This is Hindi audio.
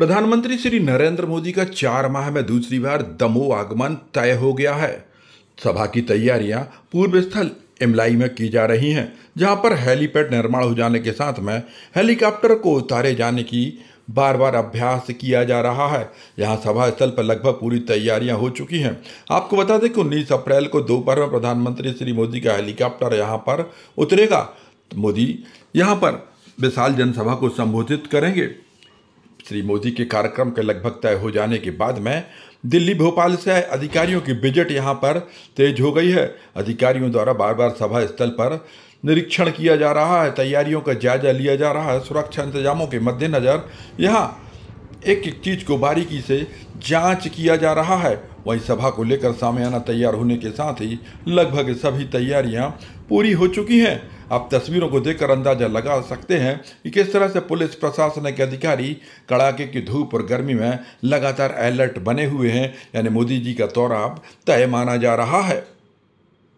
प्रधानमंत्री श्री नरेंद्र मोदी का चार माह में दूसरी बार दमोह आगमन तय हो गया है। सभा की तैयारियाँ पूर्व स्थल इमलाई में की जा रही हैं, जहाँ पर हेलीपैड निर्माण हो जाने के साथ में हेलीकॉप्टर को उतारे जाने की बार बार अभ्यास किया जा रहा है। यहाँ सभा स्थल पर लगभग पूरी तैयारियाँ हो चुकी हैं। आपको बता दें कि उन्नीस अप्रैल को दोपहर में प्रधानमंत्री श्री मोदी का हेलीकॉप्टर यहाँ पर उतरेगा। मोदी यहाँ पर विशाल जनसभा को संबोधित करेंगे। श्री मोदी के कार्यक्रम के लगभग तय हो जाने के बाद में दिल्ली भोपाल से आए अधिकारियों की बजट यहाँ पर तेज हो गई है। अधिकारियों द्वारा बार बार सभा स्थल पर निरीक्षण किया जा रहा है। तैयारियों का जायजा लिया जा रहा है। सुरक्षा इंतजामों के मद्देनज़र यहाँ एक एक चीज़ को बारीकी से जाँच किया जा रहा है। वहीं सभा को लेकर सामयाना तैयार होने के साथ ही लगभग सभी तैयारियाँ पूरी हो चुकी हैं। आप तस्वीरों को देखकर अंदाज़ा लगा सकते हैं कि किस तरह से पुलिस प्रशासन के अधिकारी कड़ाके की धूप और गर्मी में लगातार अलर्ट बने हुए हैं। यानी मोदी जी का अब तय माना जा रहा है।